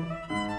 Música